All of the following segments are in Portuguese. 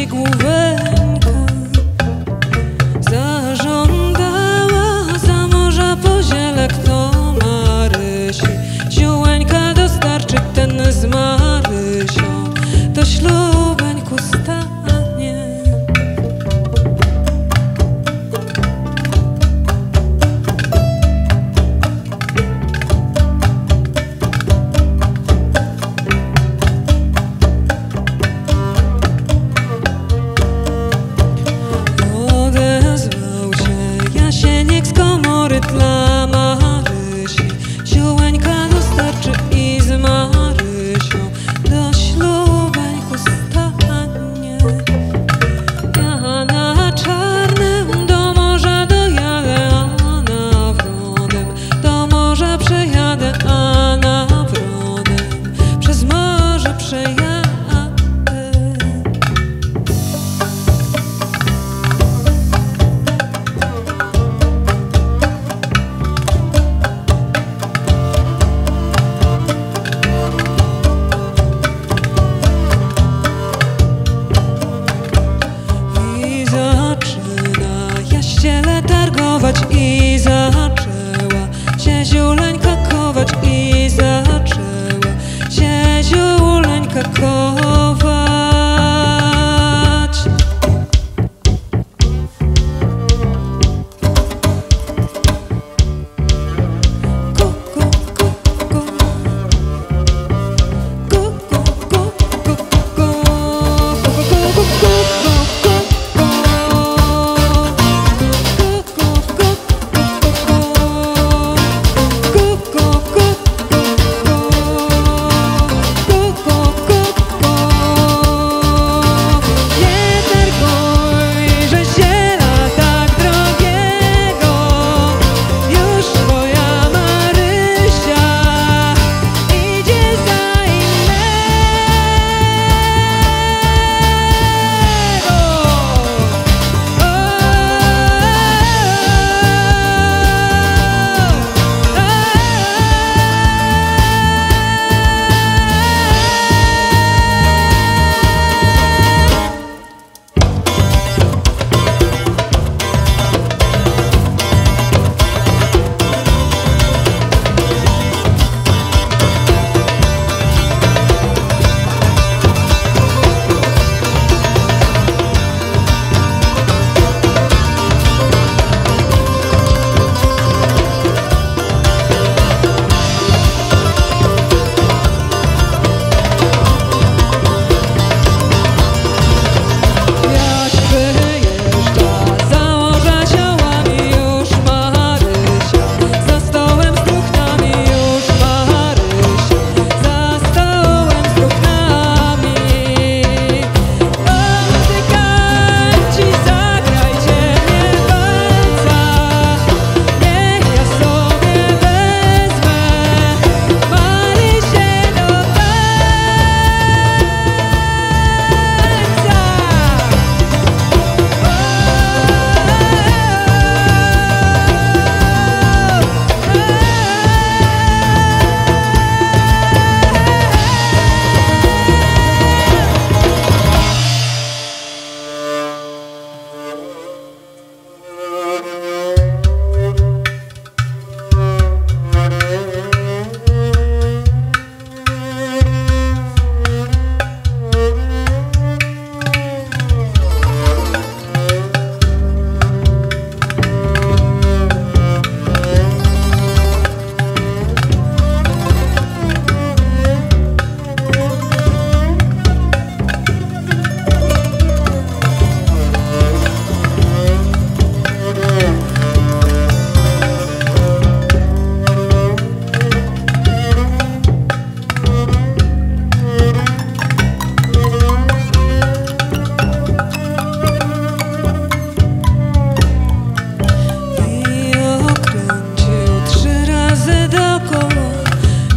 一股。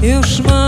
Eu chamo